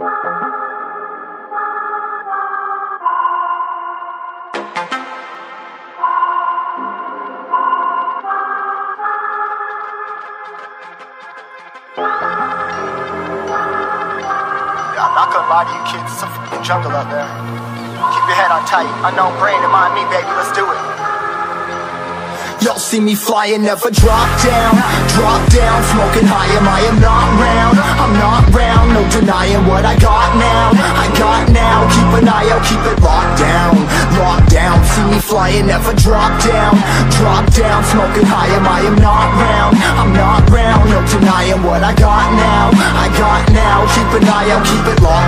I'm not gonna lie to you kids, it's a fucking jungle out there. Keep your head on tight, unknown brain and mind me, baby, let's do it. Y'all see me flying, never drop down. Drop down, smoking high, am I am not round? I'm not round, no denying what I got now. I got now, keep an eye out, keep it locked down. Locked down, see me flying, never drop down. Drop down, smoking high, am I am not round? I'm not round, no denying what I got now. I got now, keep an eye out, keep it locked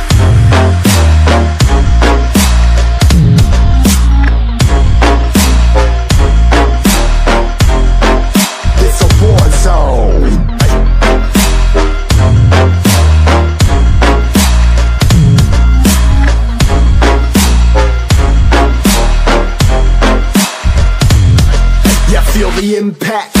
the impact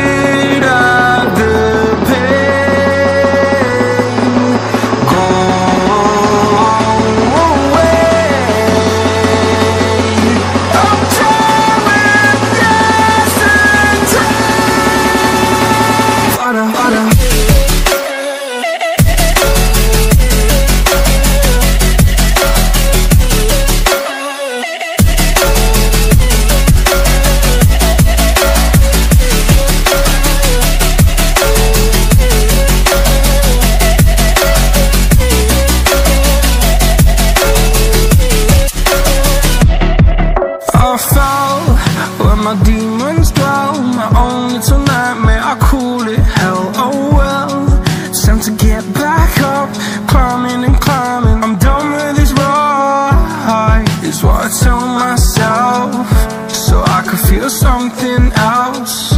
feel something else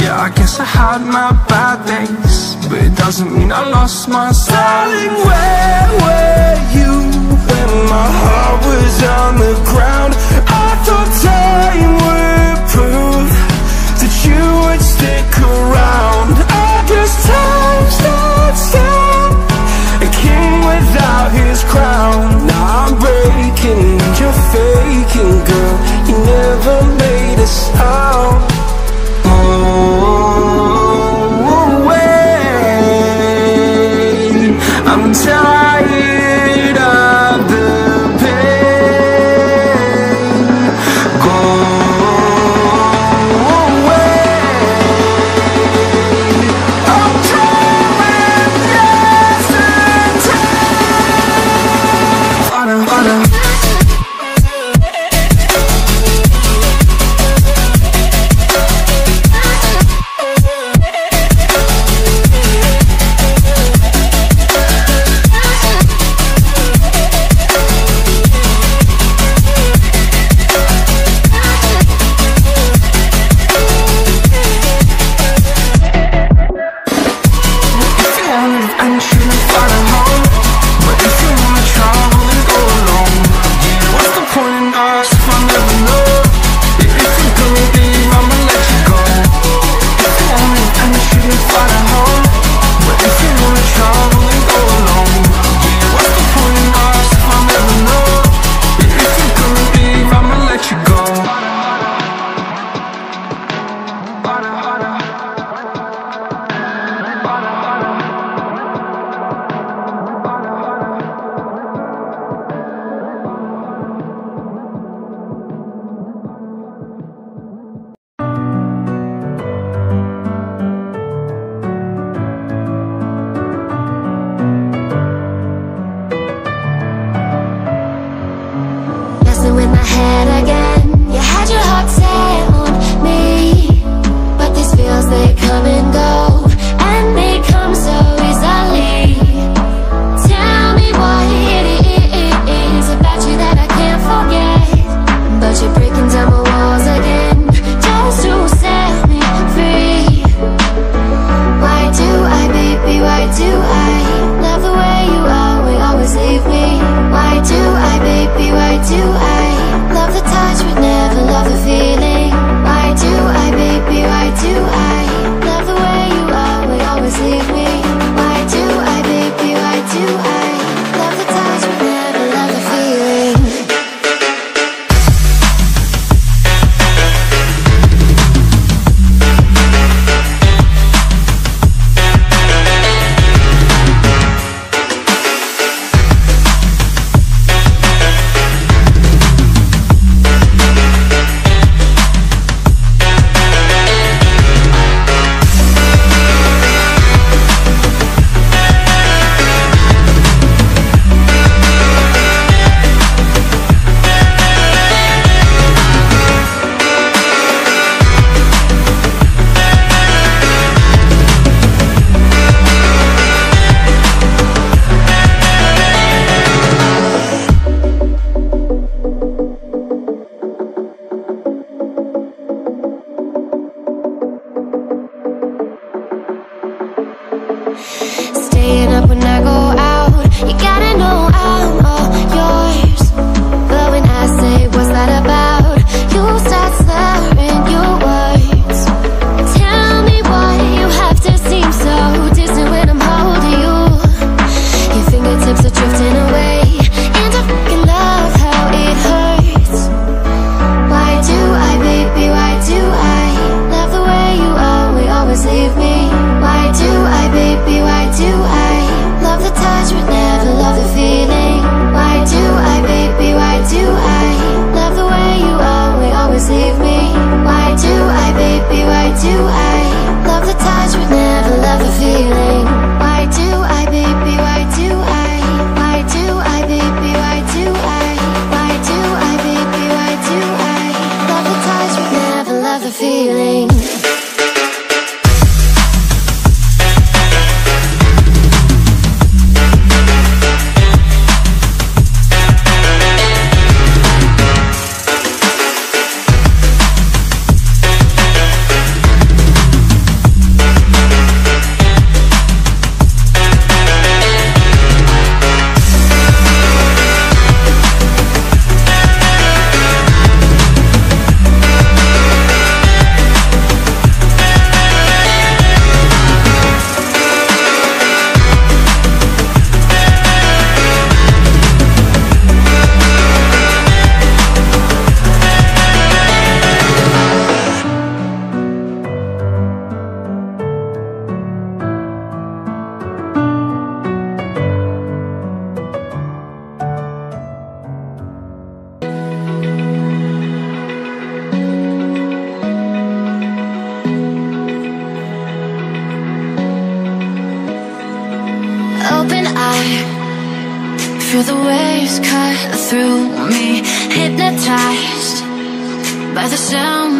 Yeah, I guess I had my bad days But it doesn't mean I lost my Darling, where were you when my heart was on the ground? I thought time would prove that you would stick around I guess time stood still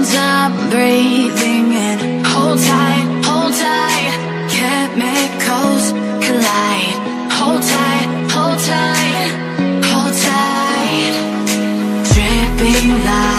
stop breathing and hold tight, hold tight. Chemicals collide. Hold tight, hold tight, hold tight. Dripping.